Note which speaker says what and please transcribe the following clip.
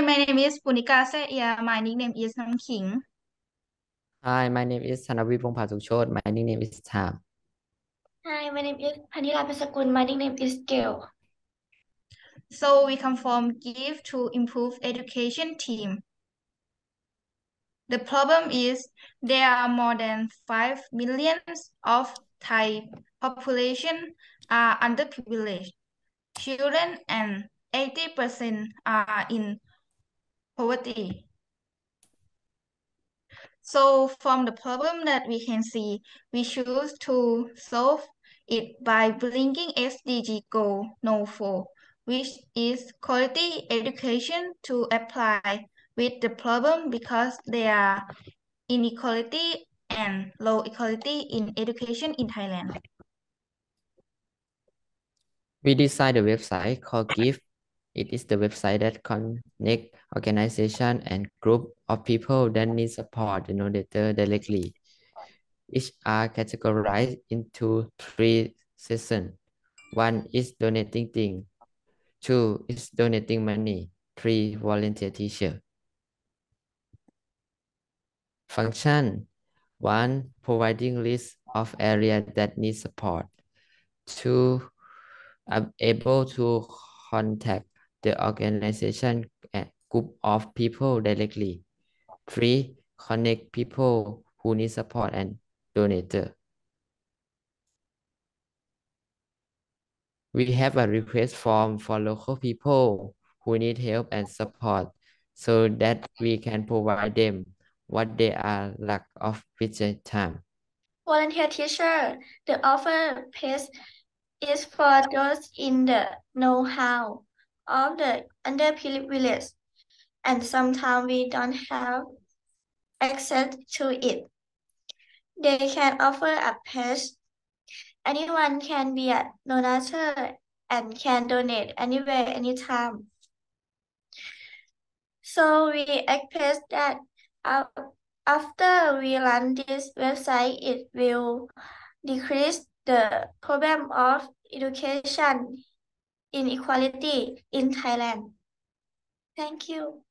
Speaker 1: name is Punika Saia. My nickname is Nam King.
Speaker 2: Hi, my name is Thanawit Pongphasukchot. My nickname is Tam.
Speaker 3: Hi, my name is Pantira Pesakul. My nickname is Gail.
Speaker 1: So we come from Give to Improve Education team. The problem is there are more than 5 millions of Thai population are underprivileged. Children and 80% are in poverty. So from the problem that we can see, we choose to solve it by bringing SDG goal no 4, which is quality education to apply with the problem because there are inequality and low equality in education in Thailand.
Speaker 2: We designed a website called Give. It is the website that connect organization and group of people that need support the donator uh, directly. Each are categorized into three sessions. One is donating thing. Two is donating money. Three, volunteer teacher. Function. One, providing list of area that need support. Two, I'm able to contact the organization group of people directly. Three, connect people who need support and donator. We have a request form for local people who need help and support so that we can provide them what they are lack of vision time.
Speaker 3: Volunteer teacher. The offer pays is for those in the know-how of the underprivileged, and sometimes we don't have access to it. They can offer a page. Anyone can be a donator and can donate anywhere, anytime. So we expect that after we run this website, it will decrease the problem of education inequality in Thailand. Thank you.